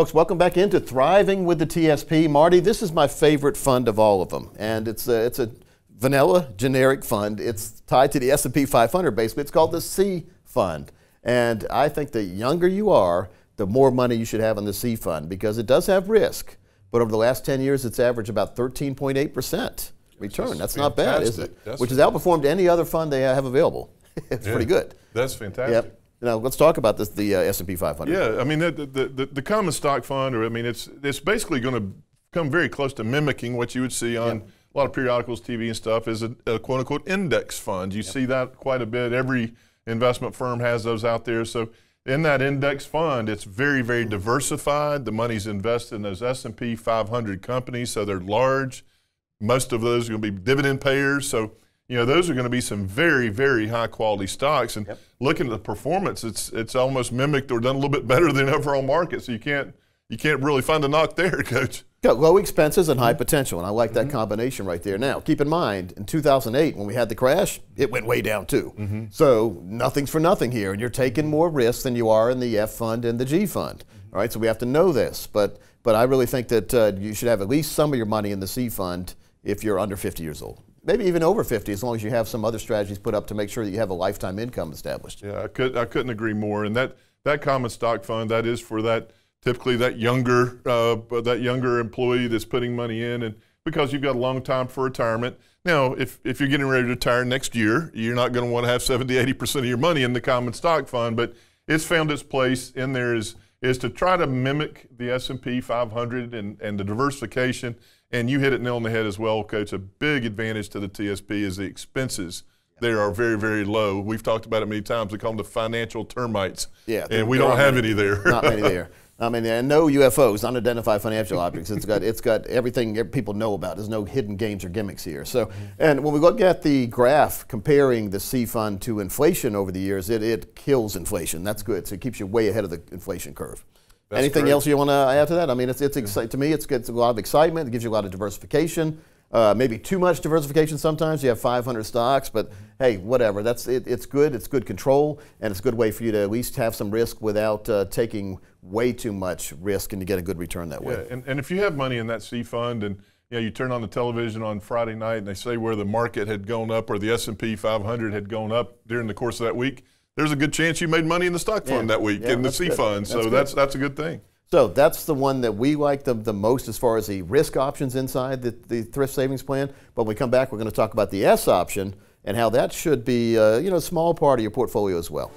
Folks, welcome back into Thriving with the TSP. Marty, this is my favorite fund of all of them, and it's a, it's a vanilla generic fund. It's tied to the S&P 500 basically. It's called the C Fund, and I think the younger you are, the more money you should have in the C Fund because it does have risk. But over the last 10 years, it's averaged about 13.8 percent return. That's, That's not bad, is it? That's Which has outperformed any other fund they have available. it's yeah, pretty good. That's fantastic. Yep. Now let's talk about this, the uh, S&P 500. Yeah, I mean the, the, the, the, common stock fund, or I mean it's it's basically going to come very close to mimicking what you would see on a lot of periodicals, TV and stuff, is a, a quote unquote index fund. You yep. see that quite a bit. Every investment firm has those out there. So in that index fund, it's very very diversified. The money's invested in those S&P 500 companies, so they're large. Most of those are going to be dividend payers. So you know, those are going to be some very, very high quality stocks. And yep. looking at the performance, it's it's almost mimicked or done a little bit better than the overall market. So you can't you can't really find a knock there, Coach. Got low expenses and high potential, and I like that mm-hmm. combination right there. Now, keep in mind, in 2008, when we had the crash, it went way down too. Mm-hmm. So nothing's for nothing here, and you're taking more risk than you are in the F fund and the G fund. Mm-hmm. All right, so we have to know this, but but I really think that uh, you should have at least some of your money in the C fund if you're under 50 years old maybe even over 50 as long as you have some other strategies put up to make sure that you have a lifetime income established. Yeah, I, could, I couldn't agree more. And that, that common stock fund, that is for that typically that younger uh, that younger employee that's putting money in and because you've got a long time for retirement. Now, if, if you're getting ready to retire next year, you're not going to want to have 70, 80% of your money in the common stock fund, but it's found its place in there is, is to try to mimic the S&P 500 and, and the diversification and you hit it nail on the head as well, Coach. A big advantage to the TSP is the expenses. They are very, very low. We've talked about it many times. We call them the financial termites. Yeah, and we don't have many, any there. not many there. I mean, and no UFOs, unidentified financial objects. It's got it's got everything people know about. There's no hidden games or gimmicks here. So, mm-hmm. and when we look at the graph comparing the C fund to inflation over the years, it, it kills inflation. That's good. So it keeps you way ahead of the inflation curve. That's Anything else you want to add to that? I mean, it's, it's exci- to me, it's, it's a lot of excitement. It gives you a lot of diversification. Uh, maybe too much diversification sometimes. You have 500 stocks, but hey, whatever. That's it, it's good. It's good control, and it's a good way for you to at least have some risk without uh, taking way too much risk, and you get a good return that way. Yeah, and, and if you have money in that C fund, and you, know, you turn on the television on Friday night, and they say where the market had gone up or the S&P 500 had gone up during the course of that week there's a good chance you made money in the stock fund yeah. that week yeah, in the C good. fund. That's so good. that's that's a good thing. So that's the one that we like the, the most as far as the risk options inside the, the thrift savings plan. But when we come back, we're going to talk about the S option and how that should be uh, you know, a small part of your portfolio as well.